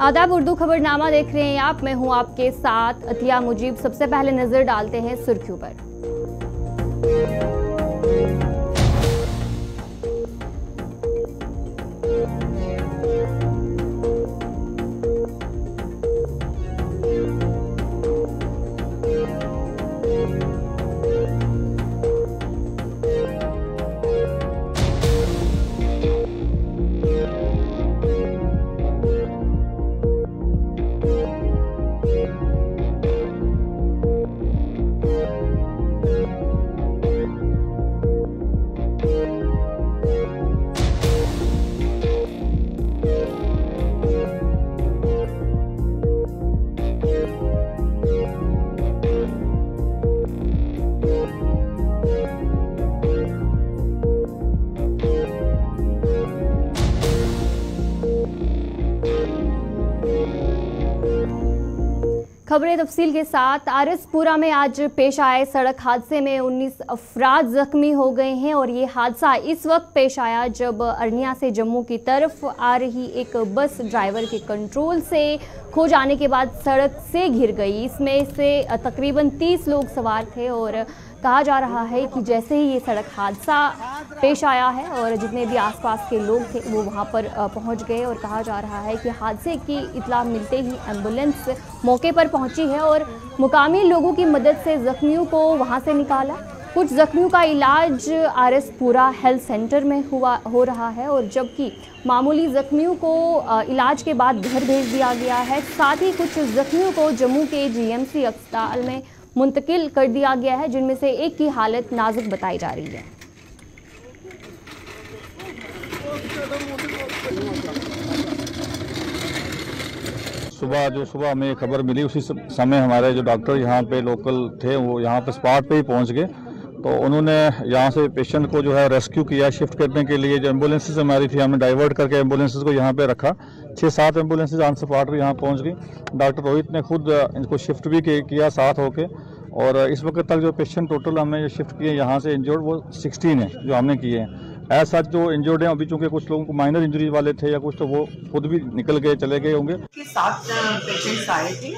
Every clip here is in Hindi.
आदाब उर्दू खबरनामा देख रहे हैं आप। मैं हूँ आपके साथ अतिया मुजीब। सबसे पहले नज़र डालते हैं सुर्खियों पर। खबरें तफसील के साथ, आरिसपुरा में आज पेश आए सड़क हादसे में 19 अफराद जख्मी हो गए हैं और ये हादसा इस वक्त पेश आया जब अरनिया से जम्मू की तरफ़ आ रही एक बस ड्राइवर के कंट्रोल से खो जाने के बाद सड़क से घिर गई। इसमें से तकरीबन 30 लोग सवार थे और कहा जा रहा है कि जैसे ही ये सड़क हादसा पेश आया है और जितने भी आसपास के लोग थे, वो वहाँ पर पहुँच गए और कहा जा रहा है कि हादसे की इतला मिलते ही एंबुलेंस मौके पर पहुँची है और मुकामी लोगों की मदद से ज़ख्मियों को वहाँ से निकाला। कुछ जख्मियों का इलाज R S Pura health centre में हुआ, हो रहा है और जबकि मामूली जख्मियों को इलाज के बाद घर भेज दिया गया है। साथ ही कुछ जख्मियों को जम्मू के जीएमसी अस्पताल में मुंतकिल कर दिया गया है, जिनमें से एक की हालत नाजुक बताई जा रही है। सुबह जो सुबह हमें खबर मिली, उसी समय हमारे जो डॉक्टर यहाँ पे लोकल थे, वो यहाँ पे स्पॉट पे ही पहुँच गए। तो उन्होंने यहाँ से पेशेंट को जो है रेस्क्यू किया शिफ्ट करने के लिए। जो एम्बुलेंसेज हमारी थी, हमने डाइवर्ट करके एम्बुलेंसेज को यहाँ पे रखा। छः सात एम्बुलेंसेज ऑन भी यहाँ पहुँच गई। डॉक्टर रोहित ने खुद इनको शिफ्ट भी किया साथ होके। और इस वक्त तक जो पेशेंट टोटल हमने शिफ्ट किए, यहाँ से इंजोर्ड वो सिक्सटीन है, जो हमने किए हैं। ऐसा जो इंजर्ड हैं अभी चूँकि कुछ लोगों को माइनर इंजरीज वाले थे या कुछ तो वो खुद भी निकल गए चले गए होंगे। सात पेशेंट्स आए थे।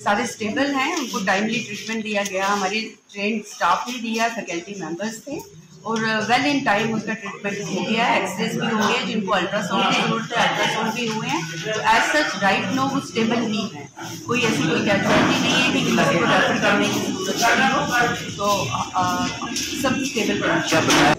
सारे स्टेबल हैं उनको टाइमली ट्रीटमेंट दिया गया। हमारी ट्रेन स्टाफ ने दिया फैकल्टी मेंबर्स थे। और वेल इन टाइम उनका ट्रीटमेंट हो गया। है एक्सरेज भी हो गए जिनको अल्ट्रासाउंड की ज़रूरत है अल्ट्रासाउंड भी हुए हैं। तो एज सच राइट नो वो स्टेबल नहीं है। कोई ऐसी कोई कैजुअलिटी नहीं है कि किसी को रेफर करने की ज़रूरत नहीं हो। तो आ, सब स्टेबल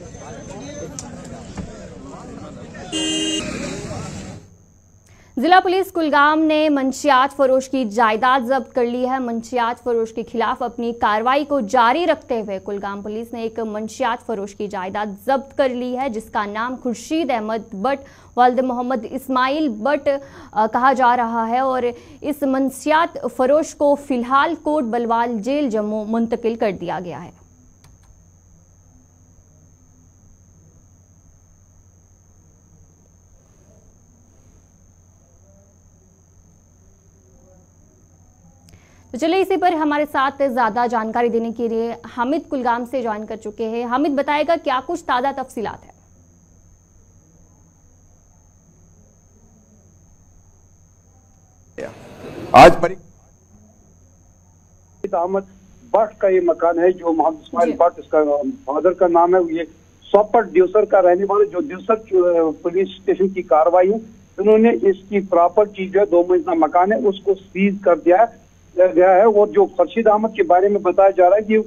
जिला पुलिस कुलगाम ने मंशियात फरोश की जायदाद जब्त कर ली है। मंशियात फरोश के खिलाफ अपनी कार्रवाई को जारी रखते हुए कुलगाम पुलिस ने एक मंशियात फरोश की जायदाद जब्त कर ली है, जिसका नाम खुर्शीद अहमद बट वल्द मोहम्मद इस्माइल बट कहा जा रहा है और इस मंशियात फरोश को फ़िलहाल कोट बलवाल जेल जम्मू मुंतकिल कर दिया गया है। तो चलिए इसी पर हमारे साथ ज़्यादा जानकारी देने के लिए हामिद कुलगाम से ज्वाइन कर चुके हैं। हामिद बताएगा क्या कुछ ताज़ा तफसीलात है? आज अहमद भट्ट का ये मकान है जो मोहम्मद इस्माइल भट्ट इसका फादर का नाम है। ये सॉपर ड्यूसर का रहने वाले जो ड्यूसर पुलिस स्टेशन की कार्रवाई है उन्होंने इसकी प्रॉपर्टी जो है दो मंजिला मकान है उसको सीज कर दिया है। गया है और जो खर्शीद अहमद के बारे में बताया जा रहा है कि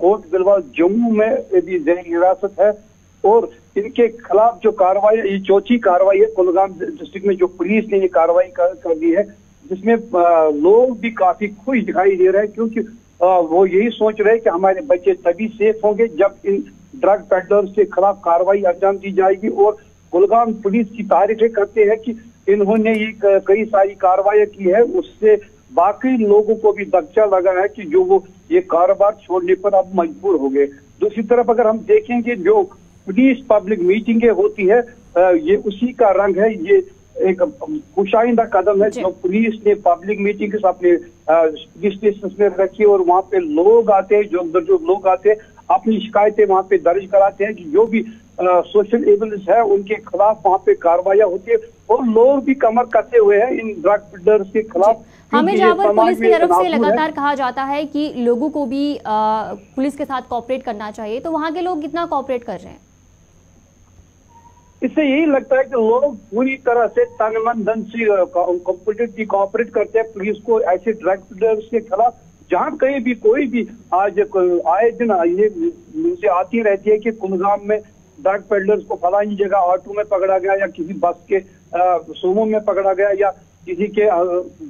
कोर्ट बिलवाल जम्मू में भी जेर हिरासत है और इनके खिलाफ जो कार्रवाई ये चौथी कार्रवाई है कुलगाम डिस्ट्रिक्ट में जो पुलिस ने ये कार्रवाई कर, कर दी है जिसमें लोग भी काफ़ी खुश दिखाई दे रहे हैं क्योंकि वो यही सोच रहे हैं कि हमारे बच्चे तभी सेफ़ होंगे जब इन ड्रग पेडलर्स के खिलाफ कार्रवाई अंजाम दी जाएगी और कुलगाम पुलिस की तारीफें करते हैं कि इन्होंने ये कई सारी कार्रवाई की है उससे बाकी लोगों को भी दक्चा लगा है कि जो वो ये कारोबार छोड़ने पर अब मजबूर हो गए। दूसरी तरफ़ अगर हम देखेंगे जो पुलिस पब्लिक मीटिंगें होती है ये उसी का रंग है ये एक खुशाइंदा कदम है जो। पुलिस ने पब्लिक मीटिंग अपने पुलिस स्टेशन में रखी और वहाँ पे लोग आते हैं जो जो लोग आते हैं अपनी शिकायतें वहाँ पे दर्ज कराते हैं कि जो भी सोशल एबल्स है उनके खिलाफ वहाँ पे कार्रवाइयाँ होती है और लोग भी कमर कसे हुए हैं इन ड्रग डीलर्स के खिलाफ। हमें पर पुलिस की तरफ़ से लगातार कहा जाता है कि लोगों को भी पुलिस के साथ कॉपरेट करना चाहिए तो वहाँ के लोग कितना कॉपरेट कर रहे हैं? इससे यही लगता है कि लोग पूरी तरह से तन मन धन से कॉपरेट करते हैं पुलिस को ऐसे ड्रग डीलर्स के खिलाफ जहाँ कहीं भी कोई भी आज आए दिन ये न्यूज़ें आती रहती है कि कुलगाम में ड्रग पेडलर्स को फलानी जगह ऑटो में पकड़ा गया या किसी बस के सोमो में पकड़ा गया या किसी के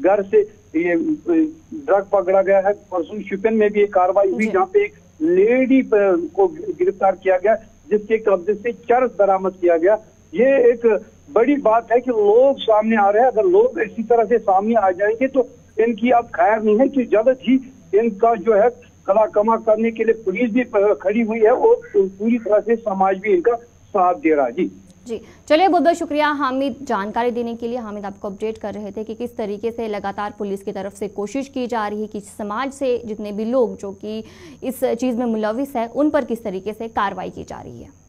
घर से ये ड्रग पकड़ा गया है। परसों शिपिन में भी एक कार्रवाई हुई जहाँ पे एक लेडी को गिरफ़्तार किया गया जिसके कब्जे से चरस बरामद किया गया। ये एक बड़ी बात है कि लोग सामने आ रहे हैं। अगर लोग इसी तरह से सामने आ जाएँगे तो इनकी अब खैर नहीं है कि जल्द ही इनका जो है कला कमा करने के लिए पुलिस भी खड़ी हुई है और पूरी तरह से समाज भी इनका साथ दे रहा है। जी। जी, चलिए बहुत बहुत शुक्रिया हामिद जानकारी देने के लिए। हामिद, आपको अपडेट कर रहे थे कि किस तरीके से लगातार पुलिस की तरफ़ से कोशिश की जा रही है कि समाज से जितने भी लोग जो कि इस चीज़ में मुलविस है, उन पर किस तरीके से कार्रवाई की जा रही है।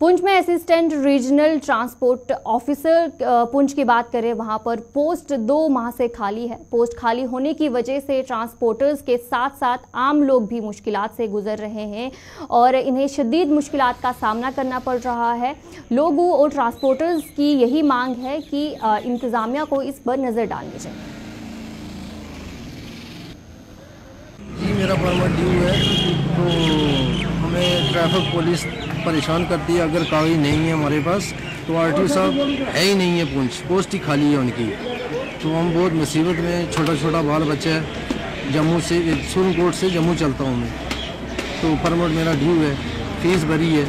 पुंछ में assistant regional transport officer Poonch की बात करें, वहाँ पर पोस्ट दो माह से खाली है। पोस्ट खाली होने की वजह से ट्रांसपोर्टर्स के साथ साथ आम लोग भी मुश्किल से गुजर रहे हैं और इन्हें शदीद मुश्किल का सामना करना पड़ रहा है। लोगों और ट्रांसपोर्टर्स की यही मांग है कि इंतज़ामिया को इस पर नज़र डालनी चाहिए। मेरा हमें ट्रैफ़िक पुलिस परेशान करती है, अगर कागज़ नहीं है हमारे पास तो आर साहब है ही नहीं है पूंछ, पोस्ट ही खाली है उनकी। तो हम बहुत मुसीबत में छोटा छोटा बाल बच्चा है, जम्मू से सुरनकोट से जम्मू चलता हूँ मैं। तो परमिट मेरा ड्यू है, फ़ीस भरी है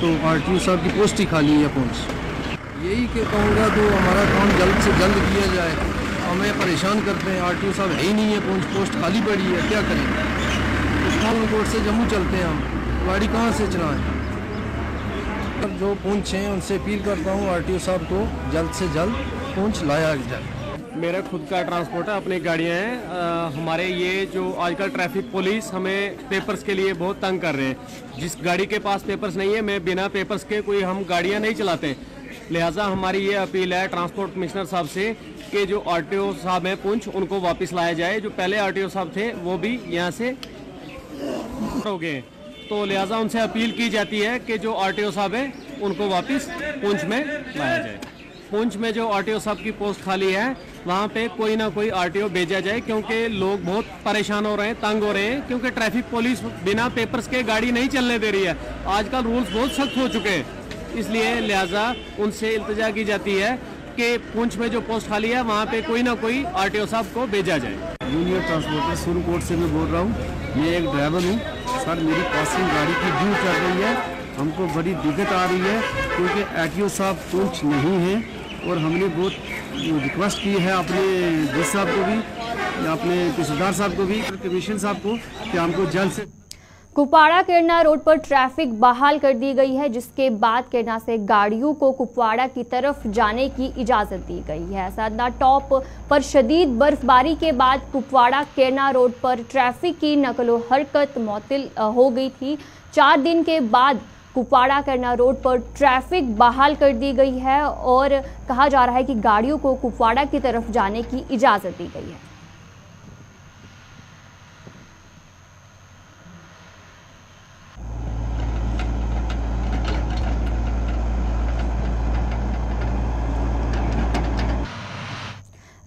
तो आर साहब की पोस्ट ही खाली है पूंछ। यही कि कहूँगा तो हमारा काम जल्द से जल्द किया जाए, हमें परेशान करते हैं आरटीओ साहब है ही नहीं है पोस्ट पोस्ट खाली पड़ी है, क्या करें? कोट से जम्मू चलते हैं हम। गाड़ी कहाँ से चलाएँ? जो पूंछ हैं, उनसे अपील करता हूँ, आरटीओ साहब को जल्द से जल्द पूंछ लाया जाए। मेरा खुद का ट्रांसपोर्ट है, अपनी गाड़ियाँ हैं। हमारे ये जो आजकल ट्रैफ़िक पुलिस हमें पेपर्स के लिए बहुत तंग कर रहे हैं। जिस गाड़ी के पास पेपर्स नहीं है, मैं बिना पेपर्स के कोई हम गाड़ियाँ नहीं चलाते। लिहाजा हमारी ये अपील है, ट्रांसपोर्ट कमिश्नर साहब से, कि जो आरटीओ साहब हैं पुंछ, उनको वापस लाया जाए। जो पहले आरटीओ साहब थे, वो भी यहाँ से हो गए तो लिहाजा उनसे अपील की जाती है कि जो आर टी ओ साहब हैं, उनको वापस पुंछ में लाया जाए। पुंछ में जो आर टी ओ साहब की पोस्ट खाली है, वहाँ पे कोई ना कोई आर टी ओ भेजा जाए, क्योंकि लोग बहुत परेशान हो रहे हैं, तंग हो रहे हैं, क्योंकि ट्रैफ़िक पुलिस बिना पेपर्स के गाड़ी नहीं चलने दे रही है। आजकल रूल्स बहुत सख्त हो चुके हैं। इसलिए लिहाजा उनसे इल्तजा की जाती है कि पुंछ में जो पोस्ट खाली है, वहाँ पे कोई ना कोई आरटीओ साहब को भेजा जाए। जूनियर ट्रांसपोर्टर सुरकोट से मैं बोल रहा हूँ, मैं एक ड्राइवर हूँ। सर, मेरी पासिंग गाड़ी की ड्यू चल रही है, हमको बड़ी दिक्कत आ रही है, क्योंकि एटीओ साहब पूछ नहीं है और हमने बहुत रिक्वेस्ट की है अपने जिस साहब को भी, अपने तहसीलदार साहब को भी कमीशन साहब को, कि हमको जल्द से कुपवाड़ा केरना रोड पर ट्रैफ़िक बहाल कर दी गई है, जिसके बाद केरना से गाड़ियों को कुपवाड़ा की तरफ़ जाने की इजाज़त दी गई है। सदना टॉप पर शदीद बर्फबारी के बाद कुपवाड़ा केरना रोड पर ट्रैफ़िक की नकलो हरकत मौतिल हो गई थी। चार दिन के बाद कुपवाड़ा करना रोड पर ट्रैफ़िक बहाल कर दी गई है और कहा जा रहा है कि गाड़ियों को कुपवाड़ा की तरफ़ जाने की इजाज़त दी गई है।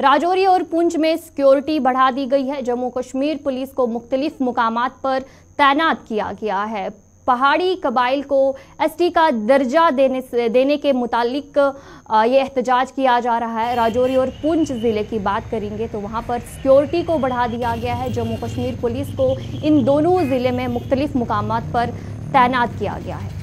राजौरी और पुंछ में सिक्योरिटी बढ़ा दी गई है। जम्मू कश्मीर पुलिस को मुख्तलिफ़ मुकामात पर तैनात किया गया है। पहाड़ी कबाइल को एसटी का दर्जा देने से, देने के मुतालिक ये एहतजाज किया जा रहा है। राजौरी और पुंछ ज़िले की बात करेंगे तो वहाँ पर सिक्योरिटी को बढ़ा दिया गया है। जम्मू कश्मीर पुलिस को इन दोनों ज़िले में मुख्तलिफ़ मुकामात पर तैनात किया गया है।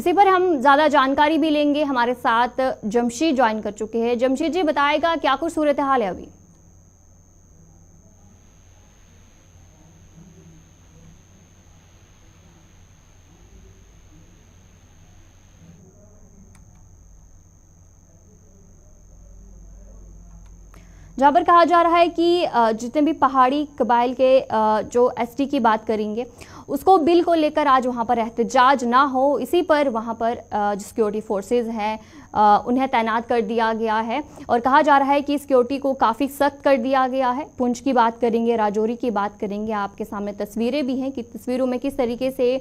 इसी पर हम ज़्यादा जानकारी भी लेंगे। हमारे साथ जमशीद ज्वाइन कर चुके हैं। जमशीद जी, बताएगा क्या कुछ सूरत हाल है अभी? जहाँ पर कहा जा रहा है कि जितने भी पहाड़ी कबाइल के जो एसटी की बात करेंगे उसको बिल को लेकर आज वहाँ पर एहतजाज ना हो, इसी पर वहाँ पर जो सिक्योरिटी फोर्सेज हैं उन्हें तैनात कर दिया गया है और कहा जा रहा है कि सिक्योरिटी को काफ़ी सख्त कर दिया गया है। पुंछ की बात करेंगे, राजौरी की बात करेंगे, आपके सामने तस्वीरें भी हैं कि तस्वीरों में किस तरीके से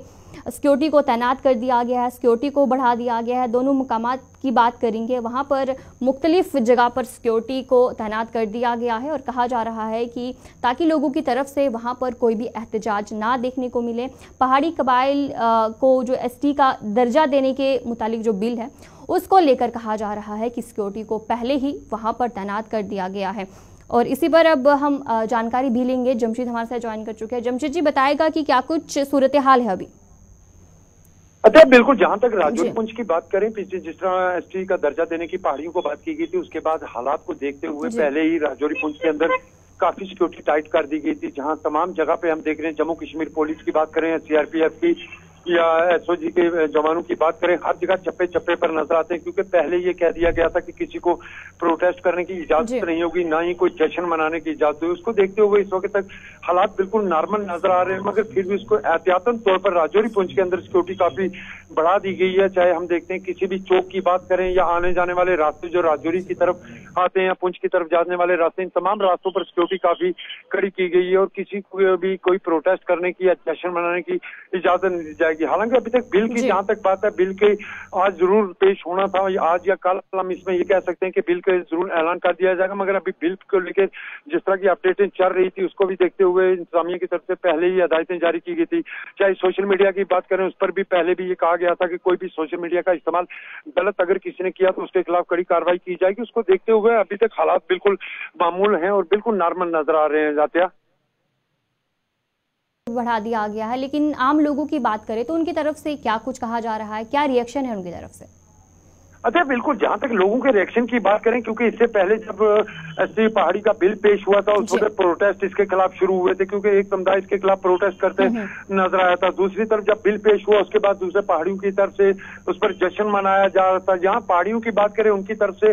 सिक्योरिटी को तैनात कर दिया गया है सिक्योरिटी को बढ़ा दिया गया है। दोनों मकाम की बात करेंगे। वहाँ पर मुख्तलिफ़ जगह पर सिक्योरिटी को तैनात कर दिया गया है और कहा जा रहा है कि ताकि लोगों की तरफ़ से वहाँ पर कोई भी एहतजाज ना देखने को मिले। पहाड़ी कबाइल को जो एसटी का दर्जा देने के मुतालिक जो बिल है, उसको लेकर कहा जा रहा है कि सिक्योरिटी को पहले ही वहाँ पर तैनात कर दिया गया है। और इसी पर अब हम जानकारी भी लेंगे। जमशीद हमारे साथ ज्वाइन कर चुके हैं। जमशीद जी, बताएगा कि क्या कुछ सूरत हाल है अभी? अच्छा बिल्कुल जहाँ तक राजौरी पुंछ की बात करें पिछले जिस तरह एसटी का दर्जा देने की पहाड़ियों को बात की गई थी उसके बाद हालात को देखते हुए पहले ही राजौरी पुंछ के अंदर काफ़ी सिक्योरिटी टाइट कर दी गई थी जहाँ तमाम जगह पे हम देख रहे हैं जम्मू कश्मीर पुलिस की बात करें सीआरपीएफ की या एसओ जी के जवानों की बात करें हर जगह चप्पे चप्पे पर नज़र आते हैं क्योंकि पहले ये कह दिया गया था कि किसी को प्रोटेस्ट करने की इजाज़त नहीं होगी ना ही कोई जश्न मनाने की इजाज़त होगी। उसको देखते हुए इस वक्त तक हालात बिल्कुल नॉर्मल नज़र आ रहे हैं मगर फिर भी उसको एहतियातन तौर पर राजौरी पुंछ के अंदर सिक्योरिटी काफ़ी बढ़ा दी गई है। चाहे हम देखते हैं किसी भी चौक की बात करें या आने जाने वाले रास्ते जो राजौरी की तरफ़ आते हैं या पुंछ की तरफ़ जाने वाले रास्ते इन तमाम रास्तों पर सिक्योरिटी काफ़ी कड़ी की गई है और किसी को भी कोई प्रोटेस्ट करने की या जश्न मनाने की इजाज़त नहीं दी जाएगी। हालाँकि अभी तक बिल की जहाँ तक बात है बिल के आज ज़रूर पेश होना था आज या कल हम इसमें ये कह सकते हैं कि बिल का ज़रूर ऐलान कर दिया जाएगा मगर अभी बिल को लेकर जिस तरह की अपडेटें चल रही थी उसको भी देखते हुए इंतजामिया की तरफ़ से पहले ही हदायतें जारी की गई थी। चाहे सोशल मीडिया की बात करें उस पर भी पहले भी ये कहा गया था कि कोई भी सोशल मीडिया का इस्तेमाल गलत अगर किसी ने किया तो उसके खिलाफ कड़ी कार्रवाई की जाएगी। उसको देखते हुए अभी तक हालात बिल्कुल मामूल हैं और बिल्कुल नॉर्मल नज़र आ रहे हैं जातिया। बढ़ा दिया गया है। लेकिन आम लोगों की बात करें तो उनकी तरफ़ से क्या कुछ कहा जा रहा है? क्या रिएक्शन है उनकी तरफ़ से? अच्छा बिल्कुल जहाँ तक लोगों के रिएक्शन की बात करें क्योंकि इससे पहले जब एस पहाड़ी का बिल पेश हुआ था उस वक्त प्रोटेस्ट इसके खिलाफ शुरू हुए थे क्योंकि एक समुदाय इसके खिलाफ प्रोटेस्ट करते हम्म, हम्म। नज़र आया था। दूसरी तरफ़ जब बिल पेश हुआ उसके बाद दूसरे पहाड़ियों की तरफ़ से उस पर जश्न मनाया जा रहा था। जहाँ पहाड़ियों की बात करें उनकी तरफ़ से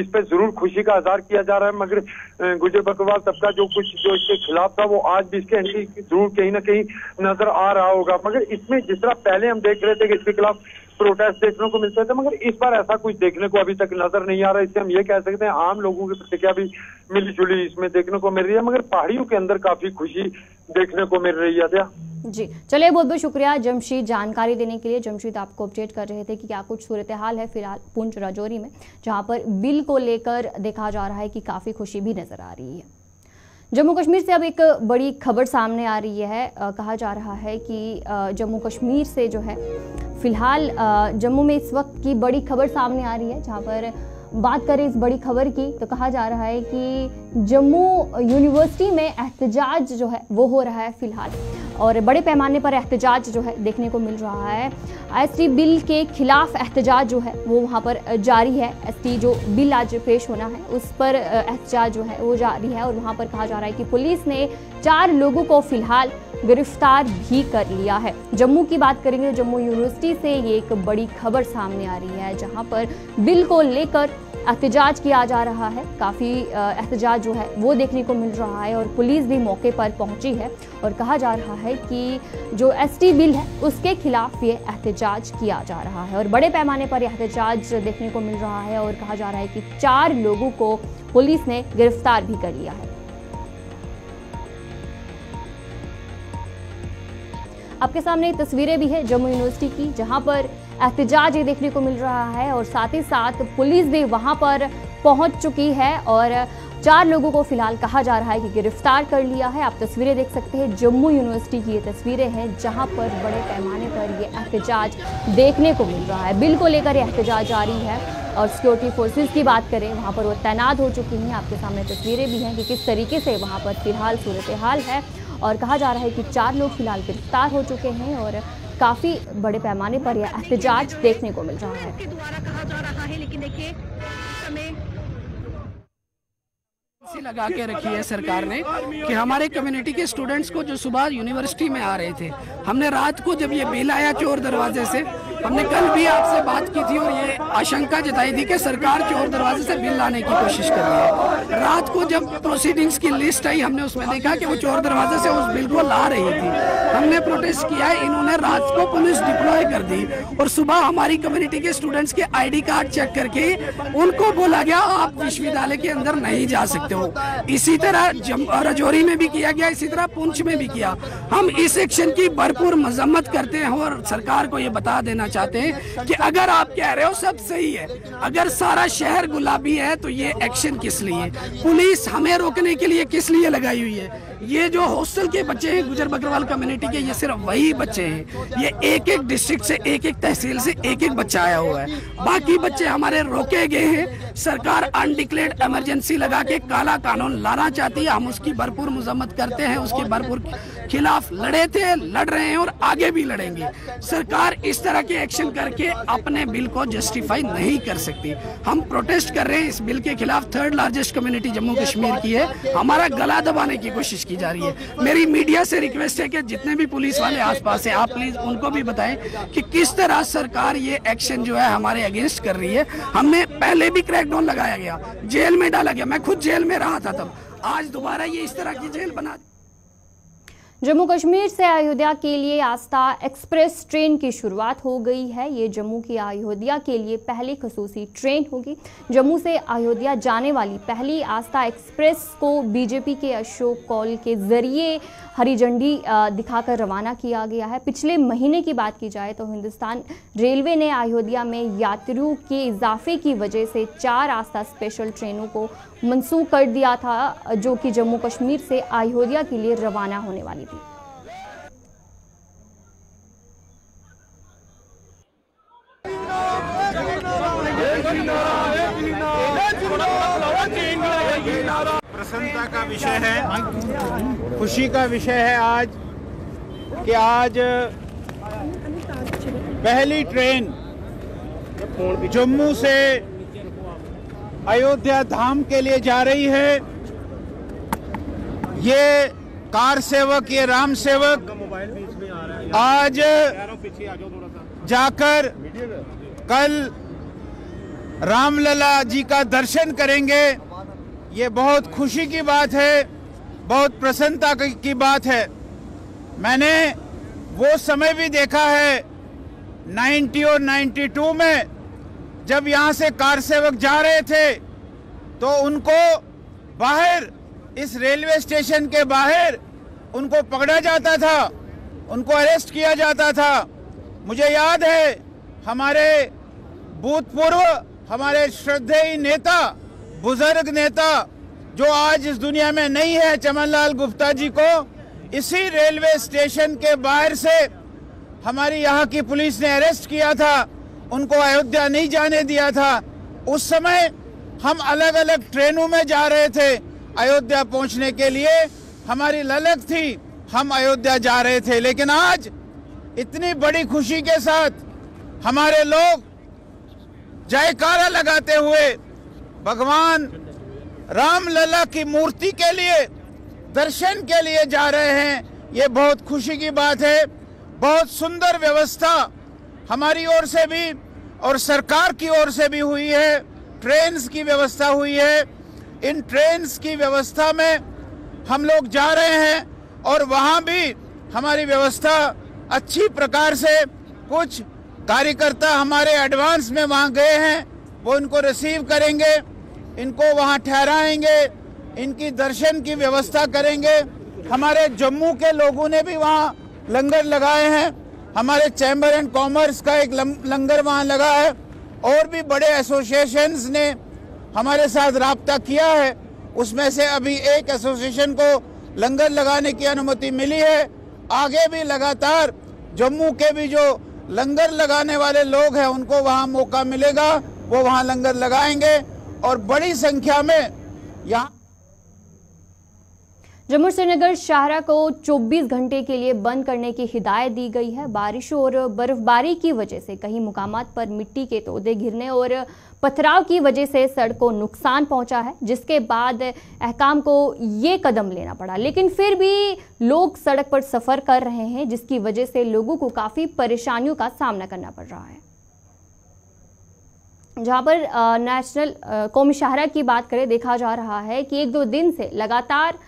इस पर ज़रूर खुशी का आजार किया जा रहा है मगर गुजर बकरवाल सबका जो कुछ जो इसके खिलाफ था वो आज भी इसके एंट्री ज़रूर कहीं ना कहीं नज़र आ रहा होगा। मगर इसमें जिस तरह पहले हम देख रहे थे कि इसके खिलाफ प्रोटेस्ट देखने को मिलते थे, मगर इस बार ऐसा कुछ देखने को अभी तक नज़र नहीं आ रहा इससे हम ये कह सकते हैं, आम लोगों की प्रतिक्रिया भी मिली जुली इसमें देखने को मिल रही है, मगर पहाड़ियों के अंदर काफ़ी खुशी देखने को मिल रही है जी, चलिए बहुत बहुत शुक्रिया जमशीद जानकारी देने के लिए। जमशीद, आपको अपडेट कर रहे थे कि क्या कुछ सूरत हाल है फ़िलहाल पुंछ राजौरी में, जहाँ पर बिल को लेकर देखा जा रहा है कि काफ़ी खुशी भी नज़र आ रही है। जम्मू कश्मीर से अब एक बड़ी खबर सामने आ रही है। आ, कहा जा रहा है कि जम्मू कश्मीर से जो है फ़िलहाल जम्मू में इस वक्त की बड़ी खबर सामने आ रही है जहाँ पर बात करें इस बड़ी खबर की तो कहा जा रहा है कि जम्मू यूनिवर्सिटी में एहतजाज जो है, वो हो रहा है फ़िलहाल। और बड़े पैमाने पर एहतजाज जो है, देखने को मिल रहा है। एसटी बिल के खिलाफ एहतजाज जो है, वो वहाँ पर जारी है। एसटी जो बिल आज पेश होना है, उस पर एहतजाज जो है, वो जारी है। और वहाँ पर कहा जा रहा है कि पुलिस ने चार लोगों को फ़िलहाल गिरफ़्तार भी कर लिया है। जम्मू की बात करेंगे जम्मू यूनिवर्सिटी से ये एक बड़ी खबर सामने आ रही है, जहाँ पर बिल को लेकर एहतजाज किया जा रहा है। काफ़ी एहतजाज जो है वो देखने को मिल रहा है और पुलिस भी मौके पर पहुँची है और कहा जा रहा है कि जो एसटी बिल है उसके खिलाफ ये एहतजाज किया जा रहा है और बड़े पैमाने पर एहतजाज देखने को मिल रहा है और कहा जा रहा है कि चार लोगों को पुलिस ने गिरफ़्तार भी कर लिया है। आपके सामने तस्वीरें भी है जम्मू यूनिवर्सिटी की, जहाँ पर एहतजाज ये देखने को मिल रहा है और साथ ही साथ पुलिस भी वहाँ पर पहुँच चुकी है और चार लोगों को फ़िलहाल कहा जा रहा है कि गिरफ़्तार कर लिया है। आप तस्वीरें देख सकते हैं, जम्मू यूनिवर्सिटी की ये तस्वीरें हैं, जहाँ पर बड़े पैमाने पर ये एहतजाज देखने को मिल रहा है। बिल को लेकर ये एहतजाज जारी है और सिक्योरिटी फोर्सेज की बात करें, वहाँ पर वो तैनात हो चुकी हैं। आपके सामने तस्वीरें भी हैं कि किस तरीके से वहाँ पर फ़िलहाल सूरत हाल है और कहा जा रहा है कि चार लोग फ़िलहाल गिरफ़्तार हो चुके हैं और काफ़ी बड़े पैमाने पर यह एहतजाज देखने को मिल रहा है। के द्वारा कहा जा रहा है लेकिन देखिए समय लगा के रखी है सरकार ने कि हमारे कम्युनिटी के स्टूडेंट्स को जो सुबह यूनिवर्सिटी में आ रहे थे हमने रात को जब ये बिल आया चोर दरवाजे से हमने कल भी आपसे बात की थी और ये आशंका जताई थी कि सरकार चोर दरवाजे से बिल लाने की कोशिश कर रही है। रात को जब प्रोसीडिंग्स की लिस्ट आई, हमने उसमें देखा कि वो चोर दरवाजे से उस बिल को ला रही थी। हमने प्रोटेस्ट किया, इन्होंने रात को पुलिस डिप्लॉय कर दी और सुबह हमारी कम्युनिटी के स्टूडेंट्स के आईडी कार्ड चेक करके उनको बोला गया, आप विश्वविद्यालय के अंदर नहीं जा सकते हो। इसी तरह रजौरी में भी किया गया, इसी तरह पुंछ में भी किया। हम इस एक्शन की भरपूर मजम्मत करते हैं और सरकार को ये बता देना चाहते हैं कि अगर आप कह रहे हो सब सही है, अगर सारा शहर गुलाबी है तो ये एक्शन किस लिए? पुलिस हमें रोकने के लिए किस लिए लगाई हुई है? ये जो हॉस्टल के बच्चे हैं, गुजर बकरवाल कम्युनिटी के, ये सिर्फ़ वही बच्चे हैं। ये एक एक डिस्ट्रिक्ट से एक एक तहसील से एक एक बच्चा आया हुआ है। बाकी बच्चे हमारे रोके गए हैं। सरकार अनडिक्लेयर्ड इमरजेंसी लगा के काला कानून लाना चाहती है। हम उसकी भरपूर मजम्मत करते हैं, उसके भरपूर खिलाफ लड़े थे, लड़ रहे हैं और आगे भी लड़ेंगे। सरकार इस तरह के एक्शन करके अपने बिल को जस्टिफाई नहीं कर सकती। हम प्रोटेस्ट कर रहे हैं इस बिल के खिलाफ third largest community Jammu Kashmir की है। हमारा गला दबाने की कोशिश की जा रही है। मेरी मीडिया से रिक्वेस्ट है कि जितने भी पुलिस वाले आसपास हैं, आप प्लीज़ उनको भी बताएँ कि किस तरह सरकार ये एक्शन जो है हमारे अगेंस्ट कर रही है। हमने पहले भी क्रैकडाउन लगाया गया। जेल में डाला गया। मैं खुद जेल में रहा था तब। आज दोबारा ये इस तरह की जेल बना जम्मू कश्मीर से अयोध्या के लिए आस्था एक्सप्रेस ट्रेन की शुरुआत हो गई है। ये जम्मू की अयोध्या के लिए पहली खसूसी ट्रेन होगी। जम्मू से अयोध्या जाने वाली पहली आस्था एक्सप्रेस को बीजेपी के अशोक कौल के ज़रिए हरी झंडी दिखाकर रवाना किया गया है। पिछले महीने की बात की जाए तो हिंदुस्तान रेलवे ने अयोध्या में यात्रियों के इजाफे की वजह से चार आस्था स्पेशल ट्रेनों को मनसूख कर दिया था, जो कि जम्मू कश्मीर से अयोध्या के लिए रवाना होने वाली थी। प्रसन्नता का विषय है, खुशी का विषय है आज, कि आज पहली ट्रेन जम्मू से अयोध्या धाम के लिए जा रही है। ये कार सेवक, ये राम सेवक आज जाकर कल रामलला जी का दर्शन करेंगे। ये बहुत खुशी की बात है, बहुत प्रसन्नता की बात है। मैंने वो समय भी देखा है 90 और 92 में जब यहाँ से कार सेवक जा रहे थे तो उनको बाहर, इस रेलवे स्टेशन के बाहर उनको पकड़ा जाता था, उनको अरेस्ट किया जाता था। मुझे याद है, हमारे भूतपूर्व, हमारे श्रद्धेय नेता, बुज़ुर्ग नेता, जो आज इस दुनिया में नहीं है, चमनलाल गुप्ता जी को, इसी रेलवे स्टेशन के बाहर से हमारी यहाँ की पुलिस ने अरेस्ट किया था। उनको अयोध्या नहीं जाने दिया था। उस समय हम अलग अलग ट्रेनों में जा रहे थे अयोध्या पहुँचने के लिए। हमारी ललक थी, हम अयोध्या जा रहे थे। लेकिन आज इतनी बड़ी खुशी के साथ हमारे लोग जयकारा लगाते हुए भगवान राम लला की मूर्ति के लिए, दर्शन के लिए जा रहे हैं। ये बहुत खुशी की बात है। बहुत सुंदर व्यवस्था हमारी ओर से भी और सरकार की ओर से भी हुई है। ट्रेन्स की व्यवस्था हुई है। इन ट्रेन्स की व्यवस्था में हम लोग जा रहे हैं और वहाँ भी हमारी व्यवस्था अच्छी प्रकार से कुछ कार्यकर्ता हमारे एडवांस में वहाँ गए हैं। वो इनको रिसीव करेंगे, इनको वहाँ ठहराएँगे, इनकी दर्शन की व्यवस्था करेंगे। हमारे जम्मू के लोगों ने भी वहाँ लंगर लगाए हैं। हमारे चैम्बर एंड कॉमर्स का एक लंगर वहाँ लगा है। और भी बड़े एसोसिएशंस ने हमारे साथ राब्ता किया है। उसमें से अभी एक एसोसिएशन को लंगर लगाने की अनुमति मिली है। आगे भी लगातार जम्मू के भी जो लंगर लगाने वाले लोग हैं, उनको वहाँ मौका मिलेगा। वो वहाँ लंगर लगाएँगे। और बड़ी संख्या में यहाँ जम्मू श्रीनगर शाहरा को 24 घंटे के लिए बंद करने की हिदायत दी गई है। बारिश और बर्फबारी की वजह से कई मुकामात पर मिट्टी के तोदे गिरने और पथराव की वजह से सड़क को नुकसान पहुँचा है, जिसके बाद अहकाम को ये कदम लेना पड़ा। लेकिन फिर भी लोग सड़क पर सफ़र कर रहे हैं, जिसकी वजह से लोगों को काफ़ी परेशानियों का सामना करना पड़ रहा है। जहाँ पर नेशनल कौमी शाहरा की बात करें, देखा जा रहा है कि एक दो दिन से लगातार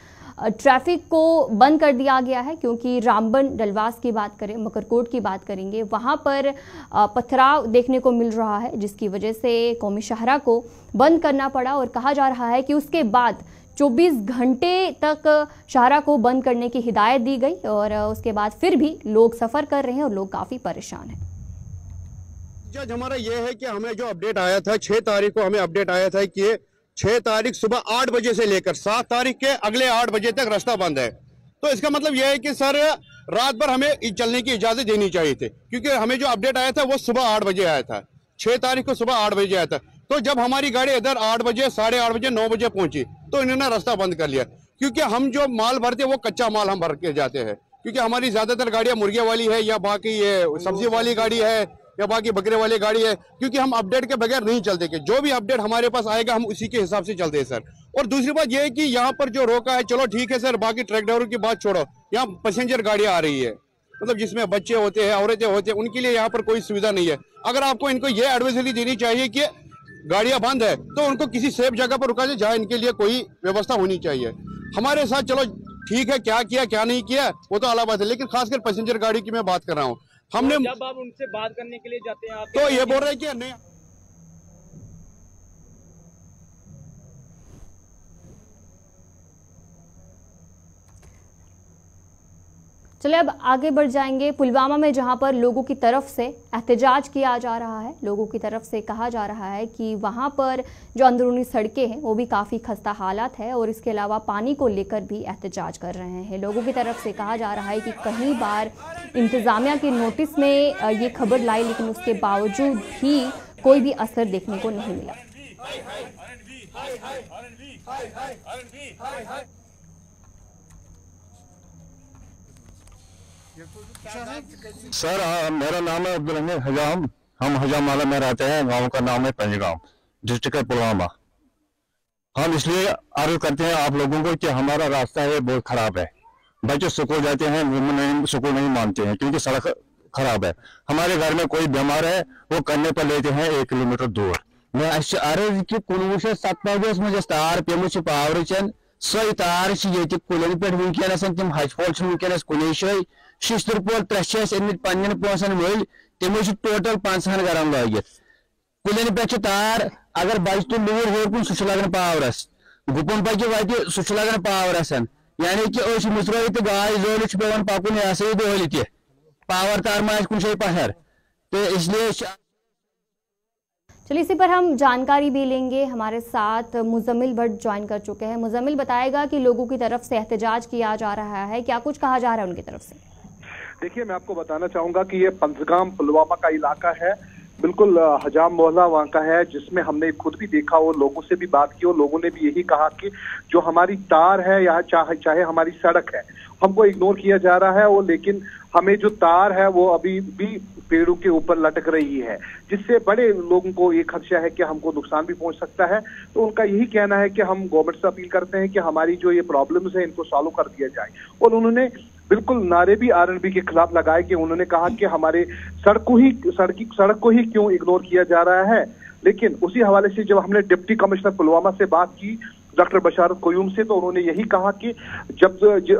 ट्रैफ़िक को बंद कर दिया गया है, क्योंकि रामबन डलवास की बात करें, मकरकोट की बात करेंगे, वहाँ पर पथराव देखने को मिल रहा है, जिसकी वजह से कौमी शाहरा को बंद करना पड़ा और कहा जा रहा है कि उसके बाद 24 घंटे तक शाहरा को बंद करने की हिदायत दी गई और उसके बाद फिर भी लोग सफ़र कर रहे हैं और लोग काफ़ी परेशान हैं। जज, हमारा यह है कि हमें जो अपडेट आया था, छह तारीख को हमें अपडेट आया था कि छह तारीख सुबह आठ बजे से लेकर सात तारीख के अगले आठ बजे तक रास्ता बंद है। तो इसका मतलब यह है कि सर, रात भर हमें चलने की इजाज़त देनी चाहिए थी, क्योंकि हमें जो अपडेट आया था वो सुबह आठ बजे आया था। छह तारीख को सुबह आठ बजे आया था। तो जब हमारी गाड़ी इधर आठ बजे, साढ़े आठ बजे, नौ बजे पहुँची तो इन्होंने रास्ता बंद कर लिया। क्योंकि हम जो माल भरते वो कच्चा माल हम भर के जाते हैं। क्योंकि हमारी ज़्यादातर गाड़ियाँ मुर्गिया वाली है या बाकी ये सब्ज़ी वाली गाड़ी है या बाकी बकरे वाली गाड़ी है, क्योंकि हम अपडेट के बगैर नहीं चलते कि जो भी अपडेट हमारे पास आएगा, हम उसी के हिसाब से चलते हैं सर और दूसरी बात यह है कि यहाँ पर जो रोका है, चलो ठीक है सर बाकी ट्रक ड्राइवर की बात छोड़ो, यहाँ पैसेंजर गाड़ियाँ आ रही है मतलब जिसमें बच्चे होते हैं, औरतें होते हैं, उनके लिए यहाँ पर कोई सुविधा नहीं है। अगर आपको इनको ये एडवाइजरी देनी चाहिए कि गाड़ियाँ बंद है तो उनको किसी सेफ़ जगह पर रुका जाए, जहाँ इनके लिए कोई व्यवस्था होनी चाहिए। हमारे साथ, चलो, ठीक है, क्या किया, क्या नहीं किया, वो तो अलग बात है, लेकिन खासकर पैसेंजर गाड़ी की मैं बात कर रहा हूँ। हमने जब आप उनसे बात करने के लिए जाते हैं आप तो ये बोल रहे हैं कि नहीं चलिए अब आगे बढ़ जाएँगे पुलवामा में जहाँ पर लोगों की तरफ़ से एहतजाज किया जा रहा है लोगों की तरफ़ से कहा जा रहा है कि वहाँ पर जो अंदरूनी सड़कें हैं वो भी काफ़ी खस्ता हालात है और इसके अलावा पानी को लेकर भी एहतजाज कर रहे हैं लोगों की तरफ़ से कहा जा रहा है कि कई बार इंतज़ामिया के नोटिस में ये खबर लाई लेकिन उसके बावजूद भी कोई भी असर देखने को नहीं मिला सर मेरा नाम है अब्दुल हजाम। हम हजाम माला में रहते हैं, गाँव का नाम है पंजगांव डिस्ट्रिक्ट है पुलवामा। हम इसलिए अर्ज़ करते हैं आप लोगों को कि हमारा रास्ता है, बहुत खराब है। बच्चे स्कूल जाते हैं नहीं स्कूल नहीं मानते हैं, क्योंकि सड़क खराब है। हमारे घर में कोई बीमार है, वो करने पर लेते हैं एक किलोमीटर दूर। मैं अर्ज़ कि कुनवु सतपस मज तार पेम पावर सो तार कुलन पे वनकस तम हजफोल वनकस कुन जाए शिस्तर पोल त्रे अमित पन्न पोसन मल तमो टोटल पंचहन गरम लगित कुलन पे तार अगर बच तो लूर होर कुन सह लगन पावरस गुपन पकि वत सह लगन पावरस यानी कि मुसरो तो गाय जोल पे पकुन यह सा दोहल तह पावर तार मा कुछ पहर तो इसलिए चलिए, इसी पर हम जानकारी भी लेंगे। हमारे साथ मुजम्मिल भट्ट ज्वाइन कर चुके हैं। मुजम्मिल बताएगा कि लोगों की तरफ़ से एहतजाज किया जा रहा है। क्या कुछ कहा जा रहा है उनकी तरफ़ से? देखिए, मैं आपको बताना चाहूँगा कि ये पंचगाम पुलवामा का इलाका है। बिल्कुल हजाम मोहल्ला वहाँ का है, जिसमें हमने खुद भी देखा और लोगों से भी बात की और लोगों ने भी यही कहा कि जो हमारी तार है या चाहे चाहे हमारी सड़क है, हमको इग्नोर किया जा रहा है और लेकिन हमें जो तार है, वो अभी भी पेड़ों के ऊपर लटक रही है, जिससे बड़े लोगों को ये खदशा है कि हमको नुकसान भी पहुँच सकता है। तो उनका यही कहना है कि हम गवर्नमेंट से अपील करते हैं कि हमारी जो ये प्रॉब्लम्स है, इनको सॉल्व कर दिया जाए। और उन्होंने बिल्कुल नारे भी आरएनबी के खिलाफ लगाए कि उन्होंने कहा कि हमारे सड़क को ही, सड़क सड़क को ही क्यों इग्नोर किया जा रहा है। लेकिन उसी हवाले से जब हमने डिप्टी कमिश्नर पुलवामा से बात की, डॉक्टर बशारत कोयूम से तो उन्होंने यही कहा कि जब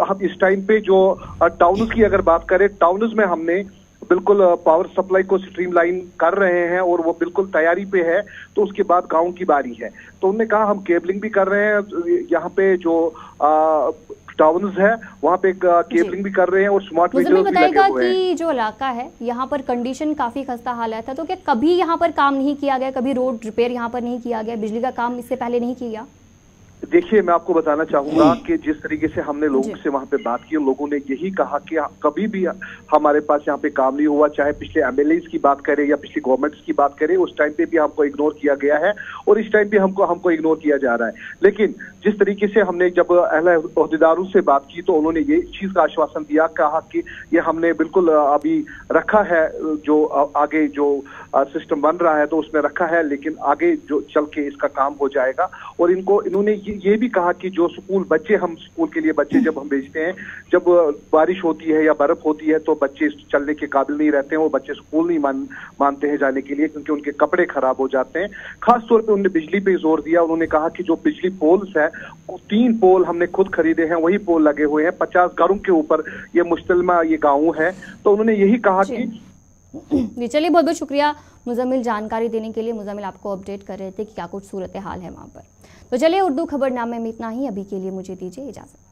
हम इस टाइम पे जो टाउन की अगर बात करें टाउन में हमने बिल्कुल पावर सप्लाई को स्ट्रीमलाइन कर रहे हैं और वो बिल्कुल तैयारी पे है तो उसके बाद गाँव की बारी है। तो उन्होंने कहा, हम केबलिंग भी कर रहे हैं, यहाँ पे जो टाउन है वहाँ पे केबलिंग भी कर रहे हैं और स्मार्ट मीटर भी लगे हुए हैं। कि जो इलाका है यहाँ पर कंडीशन काफ़ी खस्ता हालत है तो क्या कभी यहाँ पर काम नहीं किया गया कभी रोड रिपेयर यहाँ पर नहीं किया गया बिजली का काम इससे पहले नहीं किया देखिए मैं आपको बताना चाहूँगा कि जिस तरीके से हमने लोगों से वहाँ पे बात की लोगों ने यही कहा कि कभी भी हमारे पास यहाँ पे काम नहीं हुआ चाहे पिछले एमएलए की बात करें या पिछली गवर्नमेंट्स की बात करें उस टाइम पे भी हमको इग्नोर किया गया है और इस टाइम पे हमको हमको इग्नोर किया जा रहा है। लेकिन जिस तरीके से हमने जब अहले अहदेदारों से बात की तो उन्होंने ये चीज़ का आश्वासन दिया कहा कि ये हमने बिल्कुल अभी रखा है जो आगे जो सिस्टम बन रहा है तो उसमें रखा है लेकिन आगे जो चल के इसका काम हो जाएगा। और इनको इन्होंने ये भी कहा कि जो स्कूल बच्चे हम स्कूल के लिए बच्चे जब हम भेजते हैं जब बारिश होती है या बर्फ़ होती है तो बच्चे चलने के काबिल नहीं रहते हैं वो बच्चे स्कूल नहीं मान मानते हैं जाने के लिए क्योंकि उनके कपड़े खराब हो जाते हैं। खासतौर पर उन्होंने बिजली पे ज़ोर दिया उन्होंने कहा कि जो बिजली पोल्स है तीन पोल हमने खुद खरीदे हैं वही पोल लगे हुए हैं पचास घरों के ऊपर ये मुश्तलमा ये गाँव है। तो उन्होंने यही कहा कि जी चलिए बहुत बहुत शुक्रिया मुजमिल जानकारी देने के लिए। मुजमिल आपको अपडेट कर रहे थे कि क्या कुछ सूरत हाल है वहाँ पर। तो चलिए उर्दू खबरनामे में इतना ही। अभी के लिए मुझे दीजिए इजाज़त।